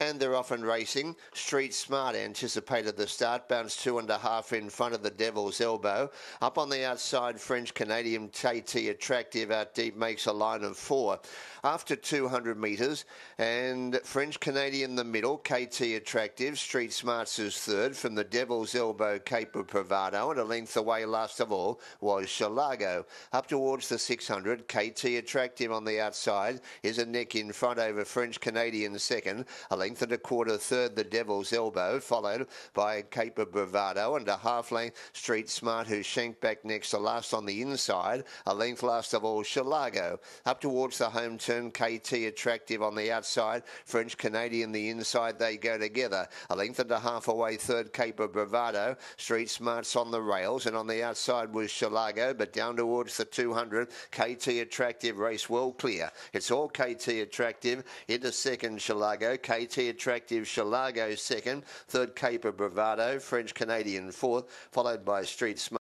and they're often racing. Street Smart anticipated the start, bounced two and a half in front of the Devil's Elbow. Up on the outside, French Canadian Kaytee Attractive out deep makes a line of four. After 200 metres, and French Canadian the middle, Kaytee Attractive, Street Smarts is third from the Devil's Elbow, Cape of Bravado, and a length away last of all was Shalago. Up towards the 600, Kaytee Attractive on the outside is a neck in front over French Canadian second. A length and a quarter third, the Devil's Elbow, followed by Cape of Bravado and a half length Street Smart, who shanked back next to last on the inside. A length last of all, Shilago. Up towards the home turn, Kaytee Attractive on the outside, French Canadian the inside, they go together. A length and a half away, third Cape of Bravado. Street Smart's on the rails, and on the outside was Shilago, but down towards the 200, Kaytee Attractive race well clear. It's all Kaytee Attractive into second, Shilago, Kaytee Attractive Shalago second, third Cape of Bravado, French Canadian fourth, followed by Street Smart.